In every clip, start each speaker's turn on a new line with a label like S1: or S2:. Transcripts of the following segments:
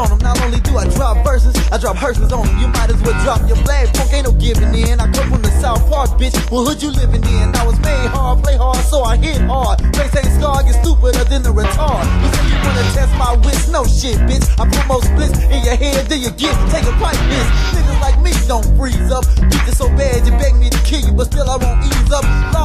S1: on them. Not only do I drop verses, I drop hearses on them. You might as well drop your flag. Punk ain't no giving in. I come from the South Park, bitch. What hood you living in? I was made hard, play hard, so I hit hard. Face ain't scarred, get stupider than the retard. You say you wanna test my wits? No shit, bitch. I put promote splits in your head, then you get take a pipe, bitch. Niggas like me don't freeze up. Beat you so bad, you beg me to kill you, but still I won't ease up. Life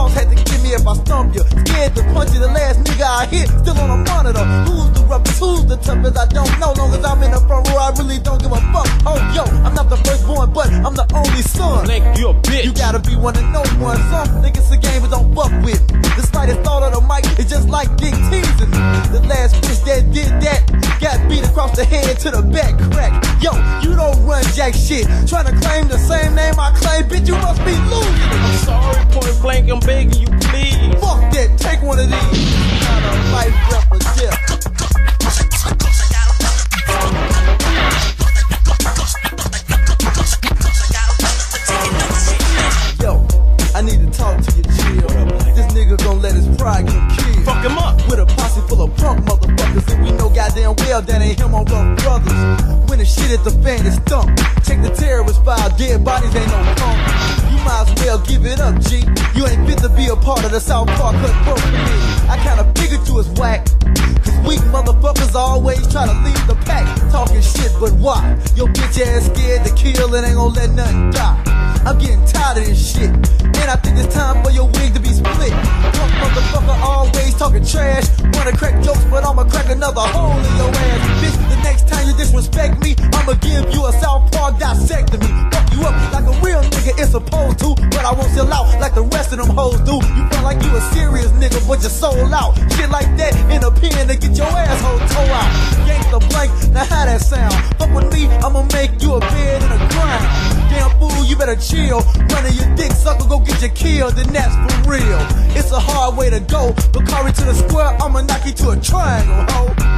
S1: if I stump you. Scared to punch you, the last nigga I hit, still on a monitor. Who's the roughest, who's the toughest? I don't know. Long as I'm in the front row, I really don't give a fuck. Oh, yo, I'm not the firstborn, but I'm the only son.
S2: Blink, you a bitch.
S1: You gotta be one to know one. Some think it's a game, but don't fuck with. me. The slightest thought of the mic is just like dick teasing. The last bitch that did that got beat across the head to the back crack. Yo, you don't run jack shit. Trying to claim the same name I claim, bitch, you must be losing.
S2: I'm sorry, point blank, I'm begging you, please.
S1: Fuck that, take one of these. Goddamn well that ain't him on Rough Brothers. When the shit at the fan is dumped, check the terrorist file, dead bodies ain't no punk. You might as well give it up, G. You ain't fit to be a part of the South Park cut broke. I kinda figured you was whack. Cause weak motherfuckers always try to lead the pack. Talking shit, but why? Your bitch ass scared to kill and ain't gonna let nothing die. I'm getting tired of this shit. And I think it's time for your wig to be split. Punk motherfucker always talking trash. Wanna crack jokes, but I'ma crack another hole Park dissectomy. Fuck you up like a real nigga is supposed to. But I won't sell out like the rest of them hoes do. You feel like you a serious nigga, but you're sold out. Shit like that in a pen to get your asshole toe out. Gangsta blank, now how that sound? Fuck with me, I'ma make you a bed in the ground. Damn fool, you better chill. Running your dick sucker, go get you killed, and that's for real. It's a hard way to go, but carry to the square, I'ma knock you to a triangle, ho.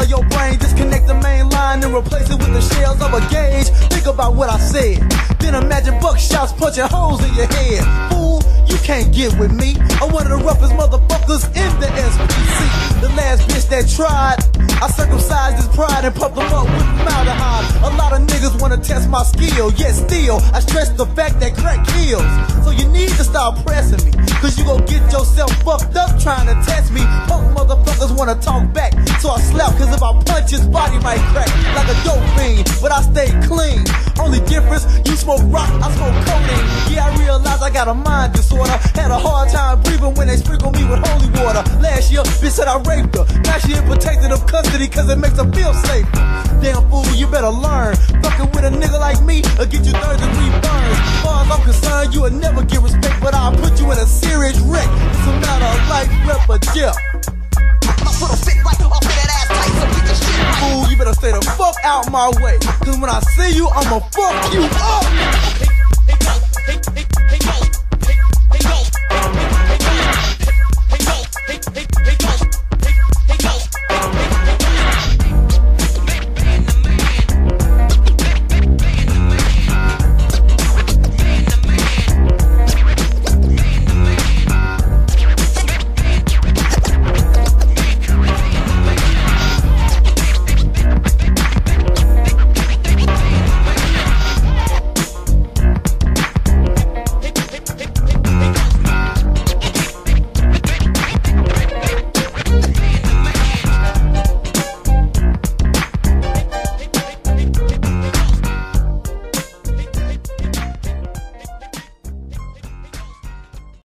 S1: Of your brain, disconnect the main line and replace it with the shells of a gauge? Think about what I said. Then imagine buckshots punching holes in your head. Fool, you can't get with me. I'm one of the roughest motherfuckers in the SPC. The last bitch that tried, I circumcised his pride and pumped him up with formaldehyde. A lot of niggas wanna test my skill, yet still, I stress the fact that crack kills. So you need to stop pressing me, cause you gon' get yourself fucked up trying to test me. Punk motherfuckers wanna talk back, so I slap, cause if I punch his body might crack like a dope fiend, but I stay clean. Only difference, you smoke rock, I smoke codeine. Yeah, I realize I got a mind disorder. Had a hard time breathing when they sprinkled me with holy water. Last year, bitch said I raped her. Now she in protective custody cause it makes her feel safe. Damn fool, you better learn. Fucking with a nigga like me, or get you third degree burns. As far as I'm concerned, you will never get respect, but I'll put you in a serious wreck. It's a matter of life, rep, or death. Fool, you better stay the fuck out my way. Cause when I see you, I'ma fuck you up.